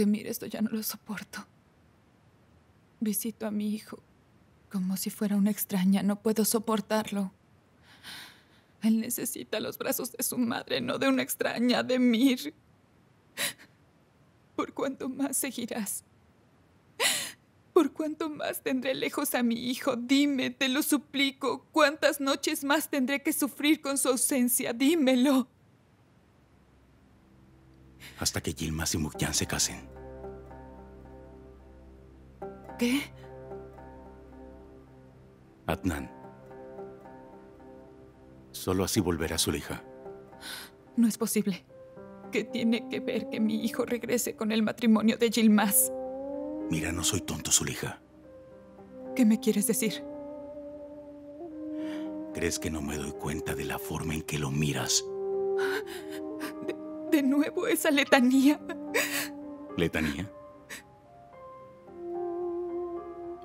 Demir, esto ya no lo soporto. Visito a mi hijo como si fuera una extraña. No puedo soportarlo. Él necesita los brazos de su madre, no de una extraña, Demir. ¿Por cuánto más seguirás? ¿Por cuánto más tendré lejos a mi hijo? Dime, te lo suplico. ¿Cuántas noches más tendré que sufrir con su ausencia? Dímelo. Hasta que Yilmaz y Mukyan se casen. ¿Qué? Adnan. Solo así volverá su hija. No es posible. ¿Qué tiene que ver que mi hijo regrese con el matrimonio de Yilmaz? Mira, no soy tonto, Zulija. ¿Qué me quieres decir? ¿Crees que no me doy cuenta de la forma en que lo miras? De, nuevo esa letanía. ¿Letanía?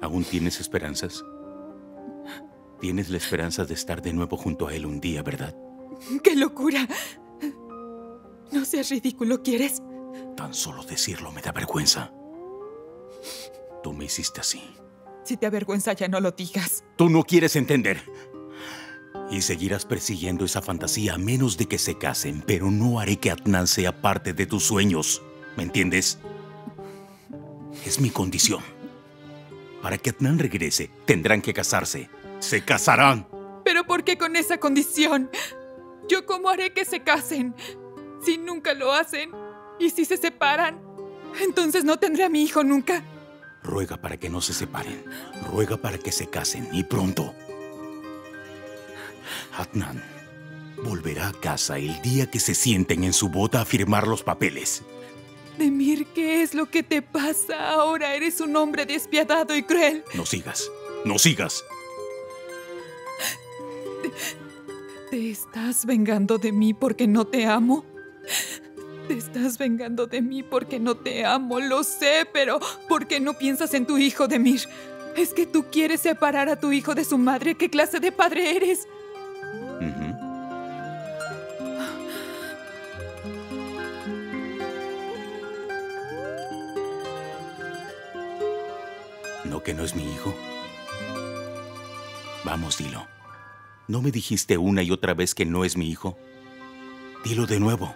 ¿Aún tienes esperanzas? Tienes la esperanza de estar de nuevo junto a él un día, ¿verdad? ¡Qué locura! No seas ridículo, ¿quieres? Tan solo decirlo me da vergüenza. Tú me hiciste así. Si te avergüenza, ya no lo digas. Tú no quieres entender. Y seguirás persiguiendo esa fantasía a menos de que se casen, pero no haré que Adnan sea parte de tus sueños. ¿Me entiendes? Es mi condición. Para que Adnan regrese, tendrán que casarse. Se casarán. ¿Pero por qué con esa condición? ¿Yo cómo haré que se casen? Si nunca lo hacen y si se separan, entonces no tendré a mi hijo nunca. Ruega para que no se separen. Ruega para que se casen y pronto. Adnan volverá a casa el día que se sienten en su bota a firmar los papeles. Demir, ¿qué es lo que te pasa? Ahora eres un hombre despiadado y cruel. No sigas. No sigas. ¿Te estás vengando de mí porque no te amo? Te estás vengando de mí porque no te amo, lo sé, pero ¿por qué no piensas en tu hijo, Demir? ¿Es que tú quieres separar a tu hijo de su madre? ¿Qué clase de padre eres? ¿No que no es mi hijo? Vamos, dilo. ¿No me dijiste una y otra vez que no es mi hijo? Dilo de nuevo.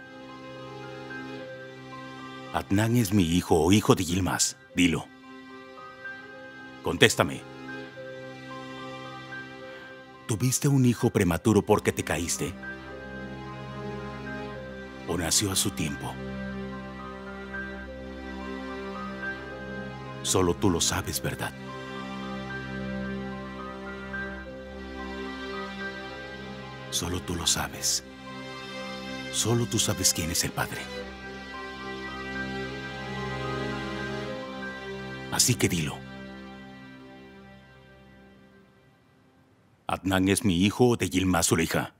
Adnan es mi hijo o hijo de Yilmaz. Dilo. Contéstame. ¿Tuviste un hijo prematuro porque te caíste? ¿O nació a su tiempo? Solo tú lo sabes, ¿verdad? Solo tú lo sabes. Solo tú sabes quién es el Padre. Así que dilo. ¿Adnan es mi hijo de Yilmaz su hija?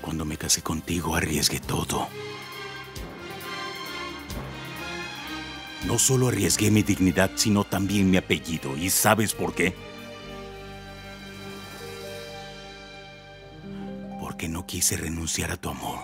Cuando me casé contigo arriesgué todo. No solo arriesgué mi dignidad, sino también mi apellido. ¿Y sabes por qué? Porque no quise renunciar a tu amor.